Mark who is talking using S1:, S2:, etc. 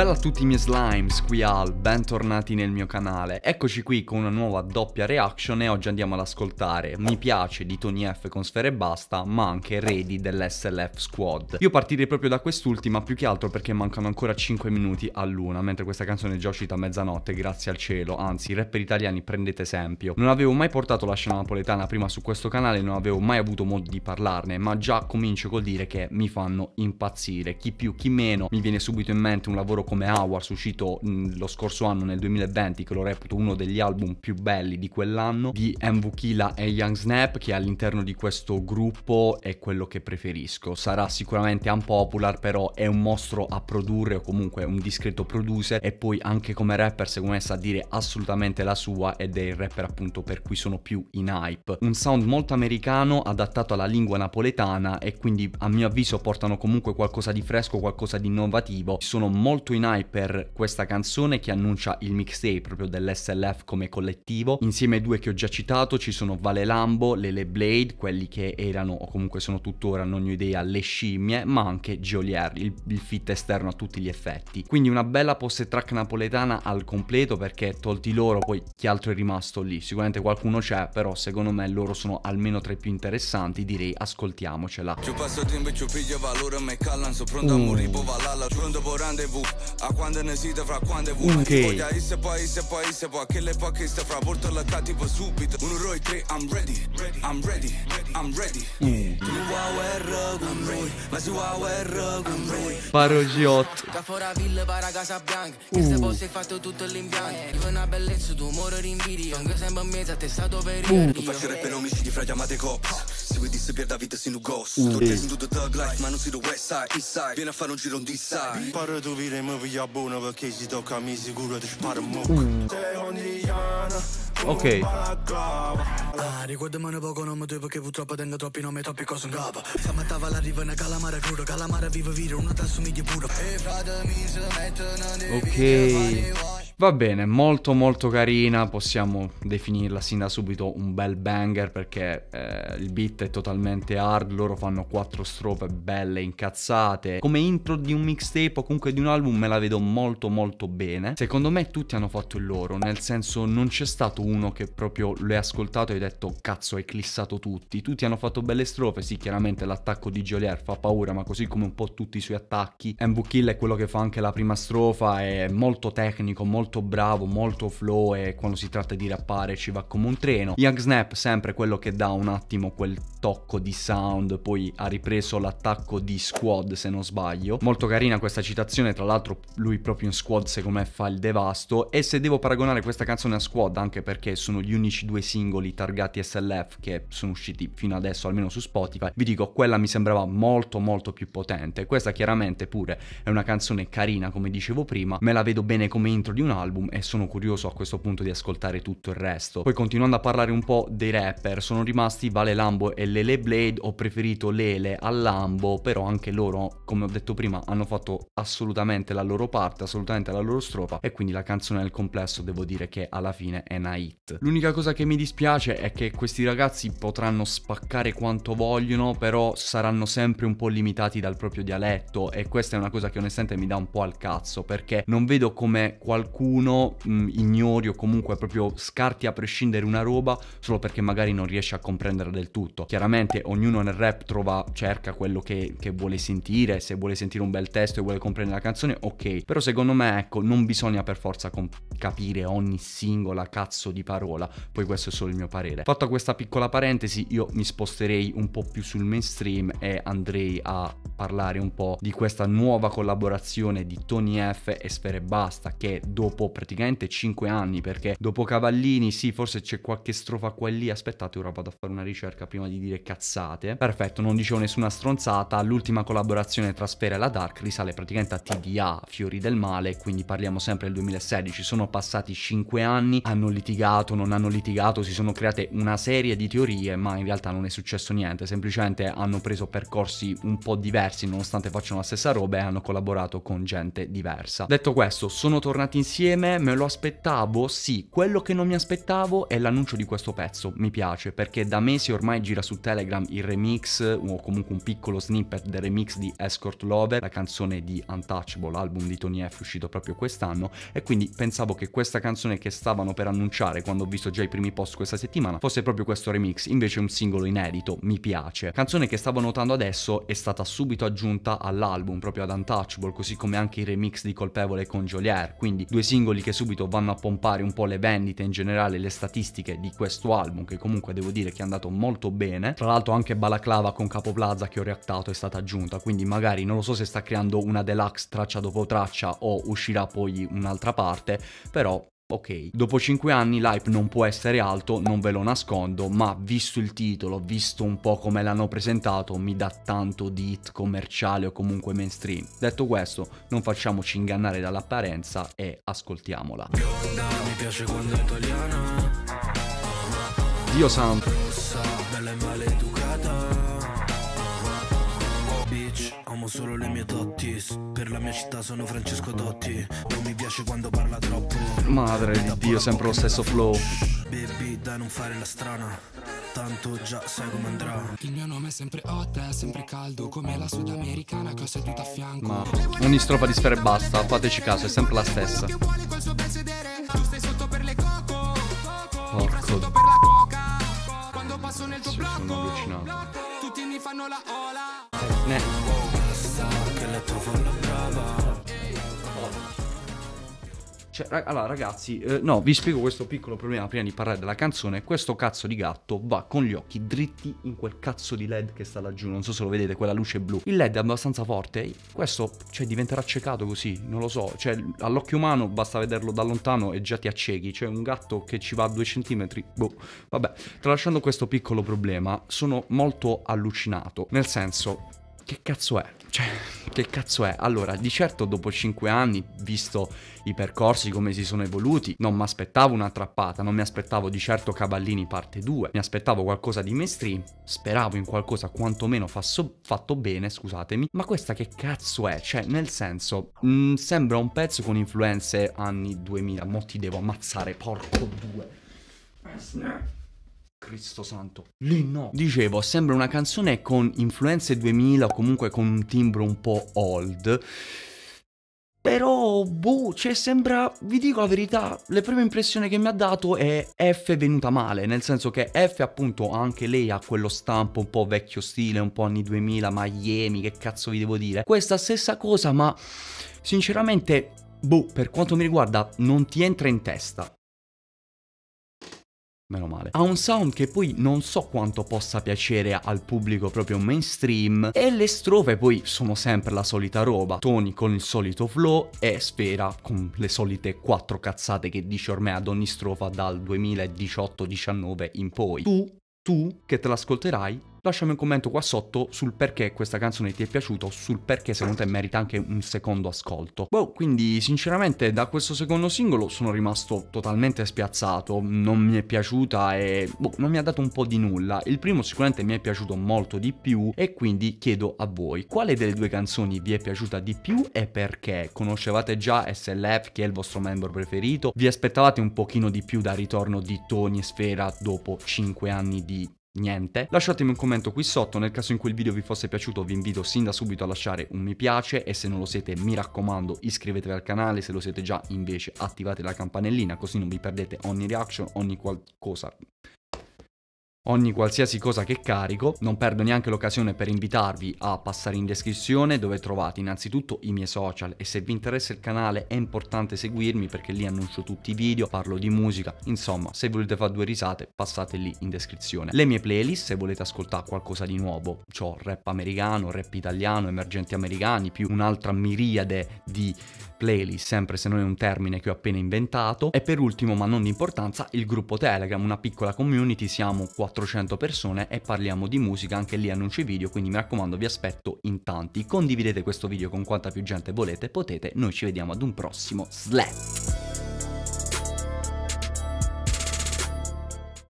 S1: Bella a tutti i miei slime, squial, bentornati nel mio canale. Eccoci qui con una nuova doppia reaction e oggi andiamo ad ascoltare Mi piace di Tony F con Sfere e Basta, ma anche Ready dell'SLF Squad. Io partirei proprio da quest'ultima più che altro perché mancano ancora 5 minuti all'una, mentre questa canzone è già uscita a mezzanotte, grazie al cielo. Anzi, rapper italiani prendete esempio. Non avevo mai portato la scena napoletana prima su questo canale, non avevo mai avuto modo di parlarne, ma già comincio col dire che mi fanno impazzire. Chi più, chi meno, mi viene subito in mente un lavoro come Hours uscito mh, lo scorso anno nel 2020 che lo reputo uno degli album più belli di quell'anno di MV Killa e Young Snap che all'interno di questo gruppo è quello che preferisco. Sarà sicuramente unpopular però è un mostro a produrre o comunque un discreto producer e poi anche come rapper secondo me sa dire assolutamente la sua ed è il rapper appunto per cui sono più in hype. Un sound molto americano adattato alla lingua napoletana e quindi a mio avviso portano comunque qualcosa di fresco qualcosa di innovativo. Sono molto in hype per questa canzone che annuncia il mixtape proprio dell'SLF come collettivo. Insieme ai due che ho già citato ci sono Vale Lambo, Lele Blade, quelli che erano o comunque sono tuttora, non ho idea, le scimmie, ma anche Jolier, il, il fit esterno a tutti gli effetti. Quindi una bella post track napoletana al completo perché tolti loro poi chi altro è rimasto lì? Sicuramente qualcuno c'è, però secondo me loro sono almeno tra i più interessanti, direi ascoltiamocela. Ci a per quando ne siete fra quando vuoi okay. Voglio isse poi isse poi isse poi Che le poche iste fra porto la cattiva subito. Uno roi tre I'm ready I'm ready I'm ready. Mm. Tu a guerra con noi Ma su a guerra con noi Parogiotto Da fuori a villa para casa bianca. Che se posso hai fatto tutto l'impianto. Io una bellezza tu muore rinvidi. Anche sempre in mezzo a te stato per io Tu faccio rap per omicidi fra chiamate cops Se vuoi disse pierda vita sei un ghost Tutti sono tutto thug life ma non sei west side east side Vieni a fare un giro on this side Pare tu vire mi via buona perché si tocca mi sicuro ti sparo mo. Mm. Ok. ah, Ricordamene poco nome tu perché purtroppo tengo troppi nomi troppi cose in capo Stamattina la riva una calamara cruda Calamara vive vire una tassa mi pure Ok Va bene, molto molto carina, possiamo definirla sin da subito un bel banger perché eh, il beat è totalmente hard, loro fanno quattro strofe belle incazzate. Come intro di un mixtape o comunque di un album me la vedo molto molto bene. Secondo me tutti hanno fatto il loro, nel senso non c'è stato uno che proprio l'hai ascoltato e hai detto cazzo hai clissato tutti. Tutti hanno fatto belle strofe, sì chiaramente l'attacco di Jolier fa paura ma così come un po' tutti i suoi attacchi. MV Kill è quello che fa anche la prima strofa, è molto tecnico, molto molto bravo, molto flow e quando si tratta di rappare ci va come un treno. Young Snap sempre quello che dà un attimo quel tocco di sound, poi ha ripreso l'attacco di Squad se non sbaglio. Molto carina questa citazione, tra l'altro lui proprio in Squad secondo me fa il devasto e se devo paragonare questa canzone a Squad anche perché sono gli unici due singoli targati SLF che sono usciti fino adesso almeno su Spotify, vi dico quella mi sembrava molto molto più potente. Questa chiaramente pure è una canzone carina come dicevo prima, me la vedo bene come intro di un album e sono curioso a questo punto di ascoltare tutto il resto. Poi continuando a parlare un po' dei rapper, sono rimasti Vale Lambo e Lele Blade, ho preferito Lele al Lambo, però anche loro, come ho detto prima, hanno fatto assolutamente la loro parte, assolutamente la loro strofa e quindi la canzone nel complesso devo dire che alla fine è una hit. L'unica cosa che mi dispiace è che questi ragazzi potranno spaccare quanto vogliono, però saranno sempre un po' limitati dal proprio dialetto e questa è una cosa che onestamente mi dà un po' al cazzo perché non vedo come qualcuno qualcuno mh, ignori o comunque proprio scarti a prescindere una roba solo perché magari non riesce a comprendere del tutto. Chiaramente ognuno nel rap trova, cerca quello che, che vuole sentire, se vuole sentire un bel testo e vuole comprendere la canzone, ok. Però secondo me, ecco, non bisogna per forza capire ogni singola cazzo di parola, poi questo è solo il mio parere. Fatta questa piccola parentesi, io mi sposterei un po' più sul mainstream e andrei a parlare un po' di questa nuova collaborazione di Tony F e Sfere Basta che dopo praticamente 5 anni perché dopo Cavallini sì forse c'è qualche strofa qua e lì aspettate ora vado a fare una ricerca prima di dire cazzate perfetto non dicevo nessuna stronzata l'ultima collaborazione tra Sfera e la Dark risale praticamente a TDA Fiori del Male quindi parliamo sempre del 2016 sono passati 5 anni hanno litigato non hanno litigato si sono create una serie di teorie ma in realtà non è successo niente semplicemente hanno preso percorsi un po' diversi nonostante facciano la stessa roba e hanno collaborato con gente diversa. Detto questo, sono tornati insieme insieme, me lo aspettavo? Sì, quello che non mi aspettavo è l'annuncio di questo pezzo, mi piace, perché da mesi ormai gira su Telegram il remix, o comunque un piccolo snippet del remix di Escort Lover, la canzone di Untouchable, album di Tony F uscito proprio quest'anno, e quindi pensavo che questa canzone che stavano per annunciare quando ho visto già i primi post questa settimana fosse proprio questo remix, invece un singolo inedito, mi piace. Canzone che stavo notando adesso è stata subito aggiunta all'album, proprio ad Untouchable, così come anche il remix di Colpevole con Jolier, quindi due singoli che subito vanno a pompare un po' le vendite in generale, le statistiche di questo album, che comunque devo dire che è andato molto bene. Tra l'altro anche Balaclava con Capo Plaza che ho reactato è stata aggiunta, quindi magari non lo so se sta creando una deluxe traccia dopo traccia o uscirà poi un'altra parte, però Ok, dopo 5 anni l'hype non può essere alto, non ve lo nascondo, ma visto il titolo, visto un po' come l'hanno presentato, mi dà tanto di hit commerciale o comunque mainstream. Detto questo, non facciamoci ingannare dall'apparenza e ascoltiamola. Bionda, mi piace quando è italiana. Dio santo. Rossa, bella e. amo solo le mie tottis. Per la mia città sono Francesco Totti. Non mi piace quando parla troppo. Madre di Dio, sempre lo stesso flow. Baby, dai non fare la strana. Tanto già sai come andrà. Il mio nome è sempre hot, è sempre caldo. Come la sudamericana che ho seduta a fianco. Ma ogni strofa di sfera e basta, fateci caso, è sempre la stessa. Porco. Quando passo nel tuo blocco. Sono allucinato. Tutti mi fanno la ola. Ne. Che la trovo Cioè, allora ragazzi, eh, no, vi spiego questo piccolo problema prima di parlare della canzone. Questo cazzo di gatto va con gli occhi dritti in quel cazzo di LED che sta laggiù. Non so se lo vedete, quella luce blu. Il LED è abbastanza forte. Questo, cioè, diventerà ciecato così. Non lo so. Cioè, all'occhio umano basta vederlo da lontano e già ti accechi. Cioè, un gatto che ci va a due centimetri. Boh. Vabbè, tralasciando questo piccolo problema, sono molto allucinato. Nel senso, che cazzo è? Cioè, che cazzo è? Allora, di certo dopo 5 anni, visto i percorsi come si sono evoluti, non mi aspettavo una trappata, non mi aspettavo di certo Cavallini parte 2, mi aspettavo qualcosa di mainstream, speravo in qualcosa quantomeno fasso, fatto bene, scusatemi, ma questa che cazzo è? Cioè, nel senso, mh, mm, sembra un pezzo con influenze anni 2000, mo ti devo ammazzare, porco due. Cristo santo. Lì no. Dicevo, sembra una canzone con influenze 2000 o comunque con un timbro un po' old. Però, boh, cioè sembra, vi dico la verità, le prime impressioni che mi ha dato è F venuta male, nel senso che F appunto anche lei ha quello stampo un po' vecchio stile, un po' anni 2000, Miami, che cazzo vi devo dire. Questa stessa cosa, ma sinceramente, boh, per quanto mi riguarda non ti entra in testa. Meno male. Ha un sound che poi non so quanto possa piacere al pubblico proprio mainstream e le strofe poi sono sempre la solita roba. Tony con il solito flow e Sfera con le solite quattro cazzate che dice ormai ad ogni strofa dal 2018-19 in poi. Tu, tu che te l'ascolterai lasciami un commento qua sotto sul perché questa canzone ti è piaciuta o sul perché secondo te merita anche un secondo ascolto. Boh, quindi sinceramente da questo secondo singolo sono rimasto totalmente spiazzato, non mi è piaciuta e boh, non mi ha dato un po' di nulla. Il primo sicuramente mi è piaciuto molto di più e quindi chiedo a voi quale delle due canzoni vi è piaciuta di più e perché? Conoscevate già SLF che è il vostro membro preferito? Vi aspettavate un pochino di più dal ritorno di Tony Sfera dopo 5 anni di niente. Lasciatemi un commento qui sotto, nel caso in cui il video vi fosse piaciuto vi invito sin da subito a lasciare un mi piace e se non lo siete mi raccomando iscrivetevi al canale, se lo siete già invece attivate la campanellina così non vi perdete ogni reaction, ogni qualcosa ogni qualsiasi cosa che carico. Non perdo neanche l'occasione per invitarvi a passare in descrizione dove trovate innanzitutto i miei social e se vi interessa il canale è importante seguirmi perché lì annuncio tutti i video, parlo di musica, insomma se volete fare due risate passate lì in descrizione. Le mie playlist se volete ascoltare qualcosa di nuovo, ho rap americano, rap italiano, emergenti americani, più un'altra miriade di playlist, sempre se non è un termine che ho appena inventato. E per ultimo, ma non di importanza, il gruppo Telegram, una piccola community, siamo 400 persone e parliamo di musica, anche lì annuncio i video, quindi mi raccomando vi aspetto in tanti. Condividete questo video con quanta più gente volete, potete, noi ci vediamo ad un prossimo Slap!